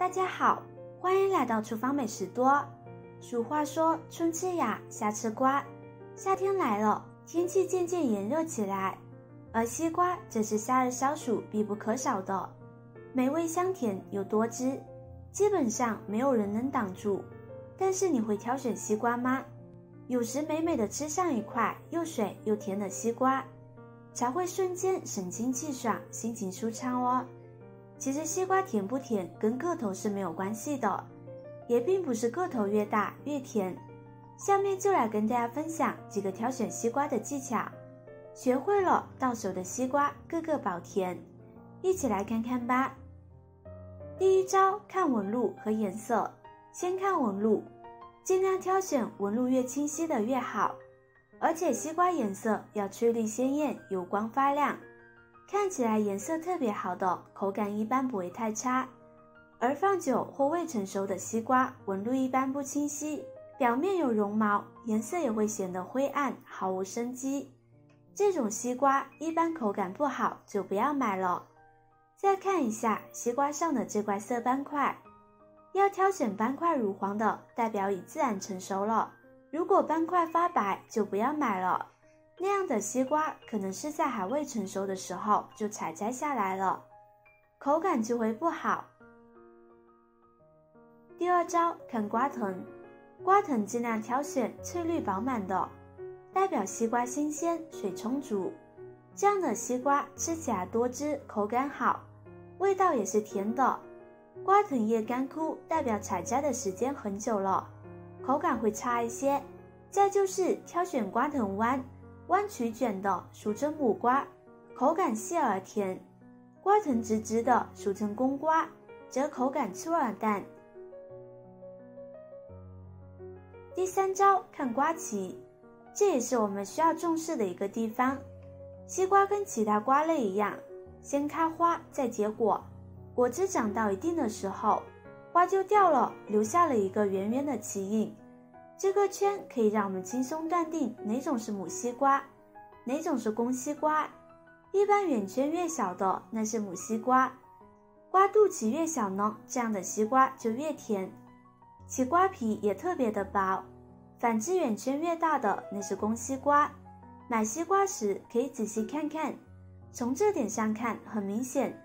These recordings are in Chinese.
大家好，欢迎来到厨房美食多。俗话说“春吃芽，夏吃瓜”，夏天来了，天气渐渐炎热起来，而西瓜则是夏日消暑必不可少的，美味香甜又多汁，基本上没有人能挡住。但是你会挑选西瓜吗？有时美美的吃上一块又水又甜的西瓜，才会瞬间神清气爽，心情舒畅哦。其实西瓜甜不甜跟个头是没有关系的，也并不是个头越大越甜。下面就来跟大家分享几个挑选西瓜的技巧，学会了到手的西瓜个个保甜，一起来看看吧。第一招看纹路和颜色，先看纹路，尽量挑选纹路越清晰的越好，而且西瓜颜色要翠绿鲜艳，油光发亮。看起来颜色特别好的，口感一般不会太差；而放久或未成熟的西瓜，纹路一般不清晰，表面有绒毛，颜色也会显得灰暗，毫无生机。这种西瓜一般口感不好，就不要买了。再看一下西瓜上的这块色斑块，要挑选斑块乳黄的，代表已自然成熟了；如果斑块发白，就不要买了。那样的西瓜可能是在还未成熟的时候就采摘下来了，口感就会不好。第二招看瓜藤，瓜藤尽量挑选翠绿饱满的，代表西瓜新鲜、水充足。这样的西瓜吃起来多汁，口感好，味道也是甜的。瓜藤叶干枯，代表采摘的时间很久了，口感会差一些。再就是挑选瓜藤弯。弯曲卷的俗称母瓜，口感细而甜；瓜藤直直的俗称公瓜，则口感粗而淡。第三招看瓜脐，这也是我们需要重视的一个地方。西瓜跟其他瓜类一样，先开花再结果，果子长到一定的时候，花就掉了，留下了一个圆圆的脐印。这个圈可以让我们轻松断定哪种是母西瓜，哪种是公西瓜。一般圆圈越小的那是母西瓜，瓜肚脐越小呢，这样的西瓜就越甜，其瓜皮也特别的薄。反之，圆圈越大的那是公西瓜。买西瓜时可以仔细看看，从这点上看很明显。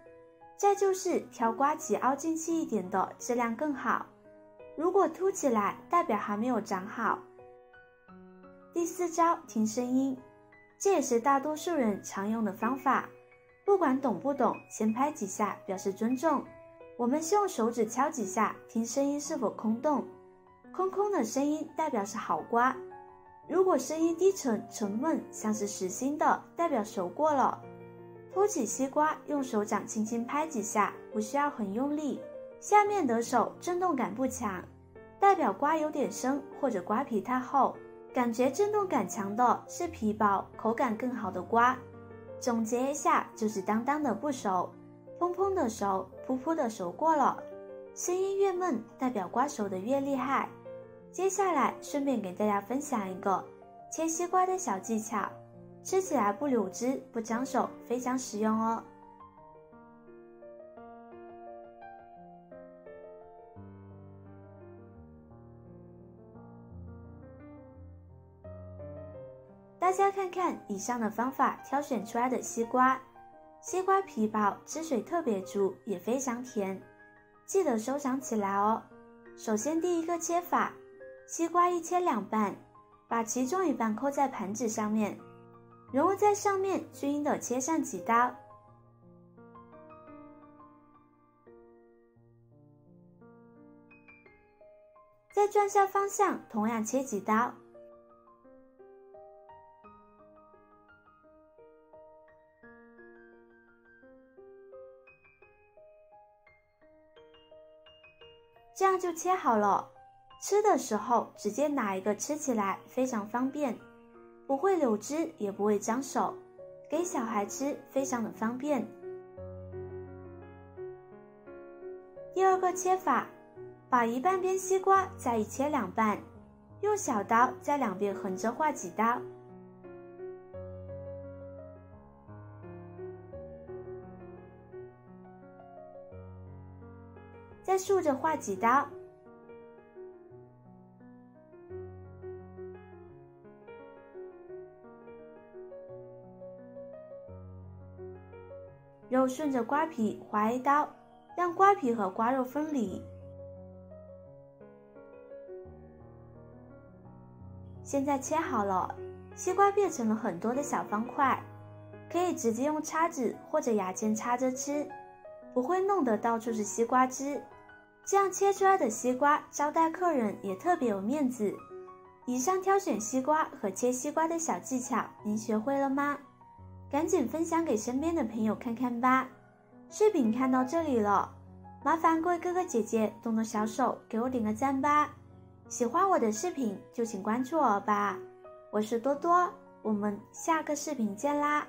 再就是挑瓜脐凹进去一点的，质量更好。如果凸起来，代表还没有长好。第四招，听声音，这也是大多数人常用的方法。不管懂不懂，先拍几下表示尊重。我们是用手指敲几下，听声音是否空洞。空空的声音代表是好瓜。如果声音低沉沉闷，像是实心的，代表熟过了。托起西瓜，用手掌轻轻拍几下，不需要很用力。下面的手震动感不强，代表瓜有点生或者瓜皮太厚。感觉震动感强的是皮薄、口感更好的瓜。总结一下，就是当当的不熟，砰砰的熟，噗噗的熟过了。声音越闷，代表瓜熟的越厉害。接下来顺便给大家分享一个切西瓜的小技巧，吃起来不流汁、不脏手，非常实用哦。大家看看以上的方法挑选出来的西瓜，西瓜皮薄，汁水特别足，也非常甜，记得收藏起来哦。首先第一个切法，西瓜一切两半，把其中一半扣在盘子上面，然后在上面均匀的切上几刀，再转下方向，同样切几刀。这样就切好了，吃的时候直接拿一个吃起来非常方便，不会流汁也不会脏手，给小孩吃非常的方便。第二个切法，把一半边西瓜再一切两半，用小刀在两边横着划几刀。再竖着划几刀。肉顺着瓜皮划一刀，让瓜皮和瓜肉分离。现在切好了，西瓜变成了很多的小方块，可以直接用叉子或者牙签插着吃，不会弄得到处是西瓜汁。这样切出来的西瓜招待客人也特别有面子。以上挑选西瓜和切西瓜的小技巧，您学会了吗？赶紧分享给身边的朋友看看吧！视频看到这里了，麻烦各位哥哥姐姐动动小手给我点个赞吧！喜欢我的视频就请关注我吧，我是多多，我们下个视频见啦！